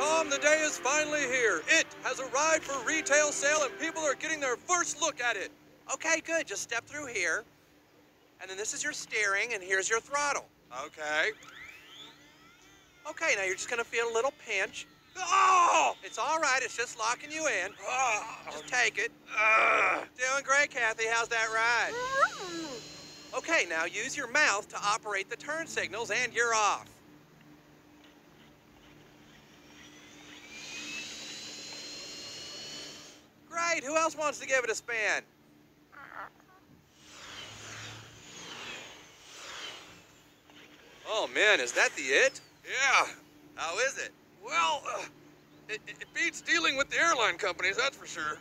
Tom, the day is finally here. It has arrived for retail sale and people are getting their first look at it. Okay, good. Just step through here. And then this is your steering, and here's your throttle. Okay. Okay, now you're just gonna feel a little pinch. Oh! It's all right. It's just locking you in. Oh! Just take it. Ugh. Doing great, Kathy. How's that ride? Okay, now use your mouth to operate the turn signals, and you're off. Great. Who else wants to give it a spin? Oh man, is that the it? Yeah. How is it? Well, uh, it, it beats dealing with the airline companies, that's for sure.